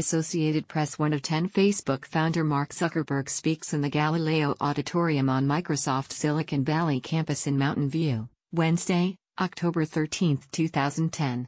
Associated Press 1 of 10 Facebook founder Mark Zuckerberg speaks in the Galileo Auditorium on Microsoft Silicon Valley campus in Mountain View, Wednesday, October 13, 2010.